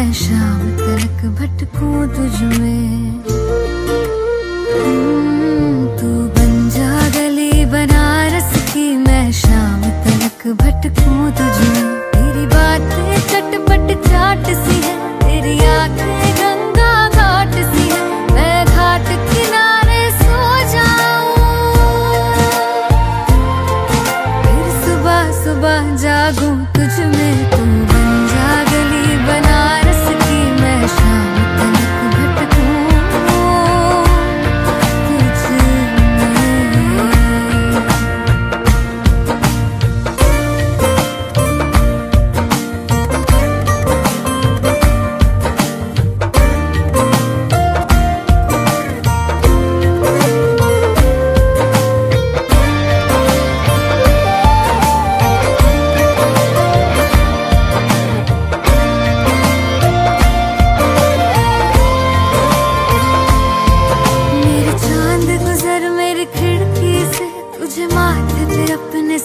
शाम तक भटकूं तुझ में हम्म, तू बन जा गली बनारस की मैं शाम तक भटकूं तुझ में तेरी बातें चटपट चाट सी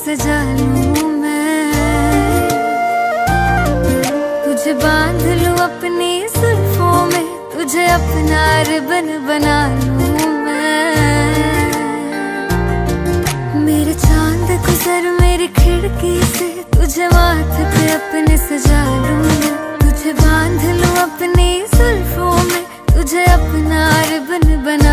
मैं। तुझे बाँध लूँ अपनी जुल्फों में, तुझे अपना रिबन बना मैं। मेरे चाँद गुजर मेरी खिड़की से तुझे माथे पे अपने सजा लूँ मैं। तुझे बाँध लूँ अपनी जुल्फों में, तुझे अपना रिबन बना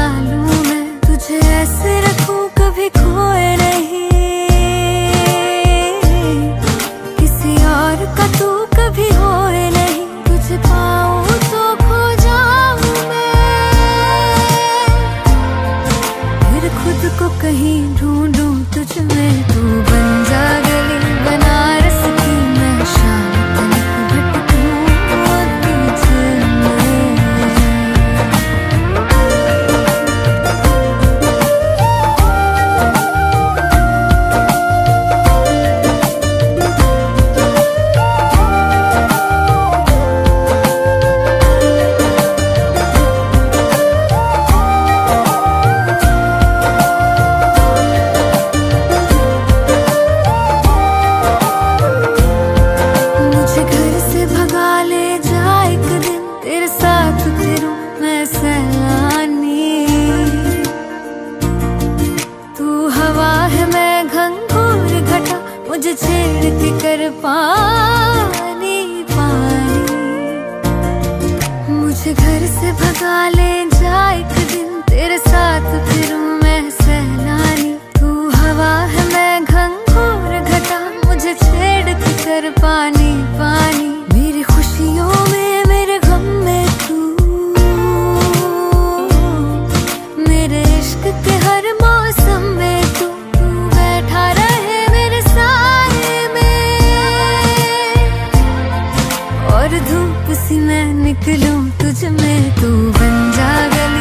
मुझे छेड़ के कर पानी पानी। मुझे घर से भगा ले जा एक दिन, तेरे साथ फिर मैं सहलानी। तू हवा है, मैं निकलूं तुझ में तू बन जा गया